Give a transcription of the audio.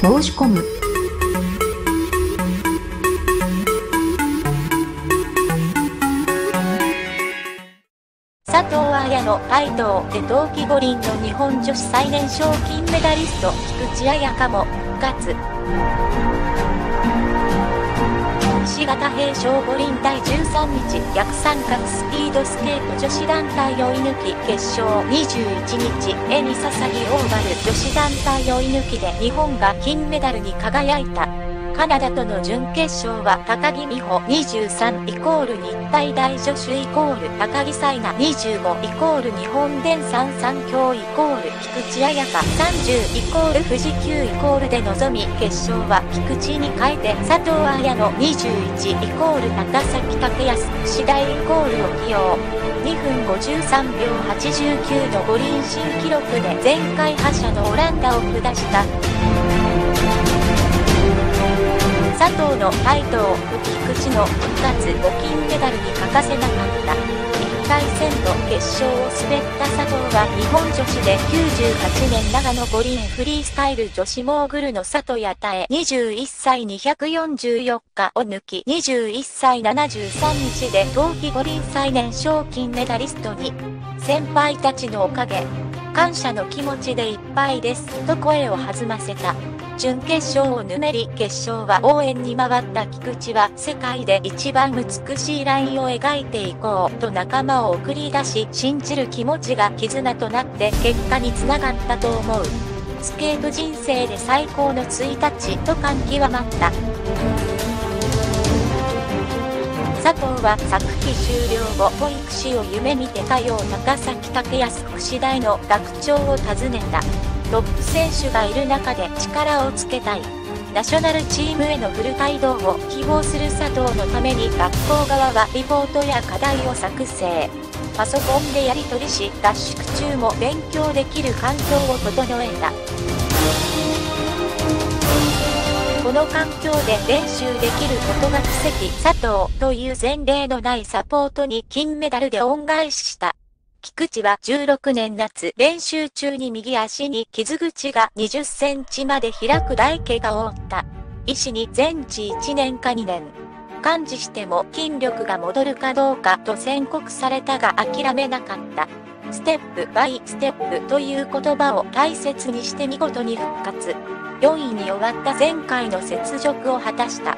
申し込む。佐藤綾の愛道で冬季五輪の日本女子最年少金メダリスト菊池彩香も復活。石形平昌五輪第13日逆三角スピードスケート女子団体追い抜き決勝。21日絵にささぎオーバル女子団体追い抜きで日本が金メダルに輝いた。カナダとの準決勝は高木美帆23イコール日体大女子イコール高木彩奈25イコール日本電産三強イコール菊池彩香30イコール富士急イコールで臨み決勝は菊池に変えて佐藤綾の21イコール高崎拓康次第イコールを起用。2分53秒89の五輪新記録で前回覇者のオランダを下した。佐藤のタイトを菊池の復活5金メダルに欠かせなかった1回戦と決勝を滑った佐藤は日本女子で98年長野五輪フリースタイル女子モーグルの佐藤やたえ21歳244日を抜き21歳73日で冬季五輪最年少金メダリストに先輩たちのおかげ感謝の気持ちでいっぱいですと声を弾ませた。準決勝をぬめり決勝は応援に回った菊池は世界で一番美しいラインを描いていこうと仲間を送り出し信じる気持ちが絆となって結果につながったと思う。スケート人生で最高の1日と感極まった。佐藤は作品終了後保育士を夢見てたよう高崎武康福祉大の学長を訪ねた。トップ選手がいる中で力をつけたい。ナショナルチームへのフル帯同を希望する佐藤のために学校側はリポートや課題を作成。パソコンでやり取りし合宿中も勉強できる環境を整えた。この環境で練習できることが奇跡佐藤という前例のないサポートに金メダルで恩返しした。菊池は16年夏練習中に右足に傷口が20センチまで開く大怪我を負った。医師に全治1年か2年。完治しても筋力が戻るかどうかと宣告されたが諦めなかった。ステップバイステップという言葉を大切にして見事に復活。4位に終わった前回の雪辱を果たした。